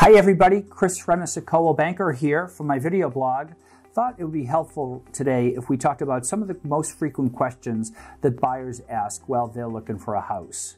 Hi everybody, Chris Remmes at Coldwell Banker here from my video blog. Thought it would be helpful today if we talked about some of the most frequent questions that buyers ask while they're looking for a house.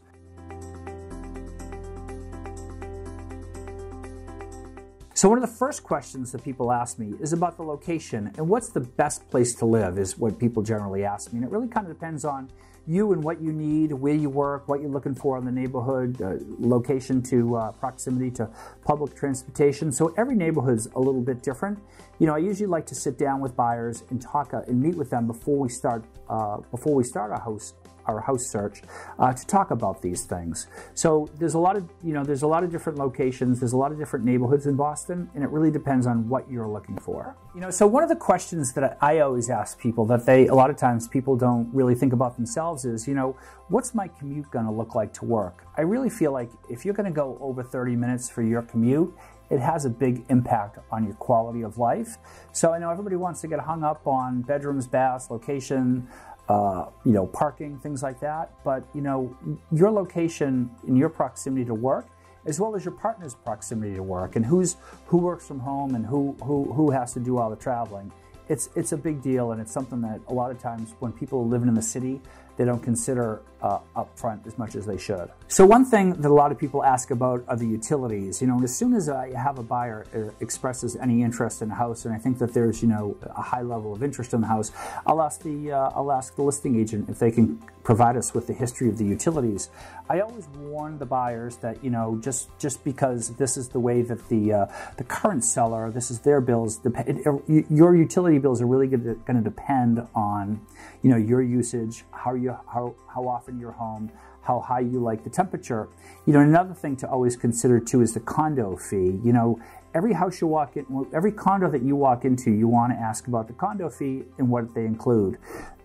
So one of the first questions that people ask me is about the location and what's the best place to live is what people generally ask me. And it really kind of depends on you and what you need, where you work, what you're looking for in the neighborhood, uh, location to uh, proximity to public transportation. So every neighborhood is a little bit different. You know, I usually like to sit down with buyers and talk uh, and meet with them before we start uh, before we start our house our house search uh, to talk about these things. So there's a lot of you know there's a lot of different locations, there's a lot of different neighborhoods in Boston, and it really depends on what you're looking for. You know, so one of the questions that I always ask people that they a lot of times people don't really think about themselves is you know what's my commute going to look like to work? I really feel like if you're going to go over 30 minutes for your commute, it has a big impact on your quality of life. So I know everybody wants to get hung up on bedrooms, baths, location, uh, you know, parking, things like that. But you know, your location and your proximity to work, as well as your partner's proximity to work, and who's who works from home and who who who has to do all the traveling. It's it's a big deal, and it's something that a lot of times when people are living in the city, they don't consider uh, upfront as much as they should. So one thing that a lot of people ask about are the utilities. You know, as soon as I have a buyer uh, expresses any interest in a house, and I think that there's you know a high level of interest in the house, I'll ask the uh, I'll ask the listing agent if they can provide us with the history of the utilities. I always warn the buyers that you know just just because this is the way that the uh, the current seller, this is their bills. It, your utility bills are really going to depend on you know your usage, how you how, how often you're home, how high you like the temperature. You know, another thing to always consider too is the condo fee. You know, every house you walk in, every condo that you walk into, you want to ask about the condo fee and what they include.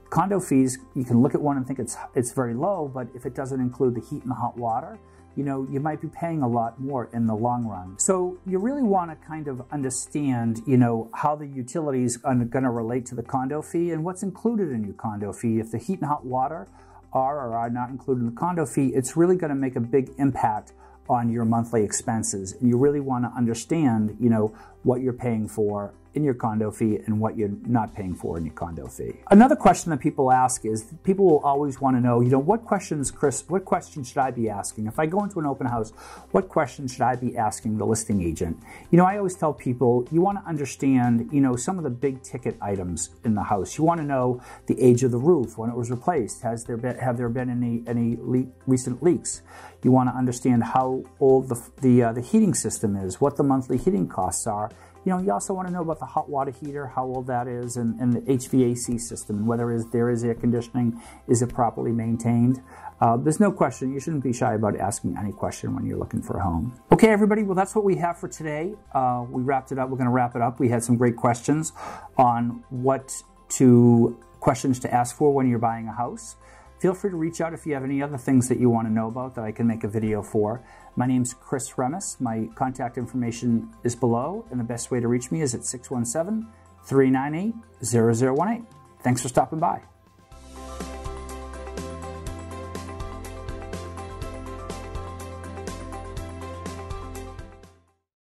Condo fees, you can look at one and think it's it's very low, but if it doesn't include the heat and the hot water, you know, you might be paying a lot more in the long run. So you really want to kind of understand, you know, how the utilities are going to relate to the condo fee and what's included in your condo fee. If the heat and hot water are or are not included in the condo fee, it's really going to make a big impact on your monthly expenses. And you really want to understand, you know, what you're paying for in your condo fee and what you're not paying for in your condo fee. Another question that people ask is people will always want to know, you know, what questions, Chris, what questions should I be asking? If I go into an open house, what questions should I be asking the listing agent? You know, I always tell people you want to understand, you know, some of the big ticket items in the house. You want to know the age of the roof, when it was replaced. Has there been, have there been any, any le recent leaks? You want to understand how old the, the, uh, the heating system is, what the monthly heating costs are, you know, you also want to know about the hot water heater, how old that is, and, and the HVAC system, and whether is, there is air conditioning, is it properly maintained. Uh, there's no question, you shouldn't be shy about asking any question when you're looking for a home. Okay, everybody, well, that's what we have for today. Uh, we wrapped it up. We're going to wrap it up. We had some great questions on what to questions to ask for when you're buying a house. Feel free to reach out if you have any other things that you want to know about that I can make a video for. My name's Chris Remmes. My contact information is below, and the best way to reach me is at 617 398 0018. Thanks for stopping by.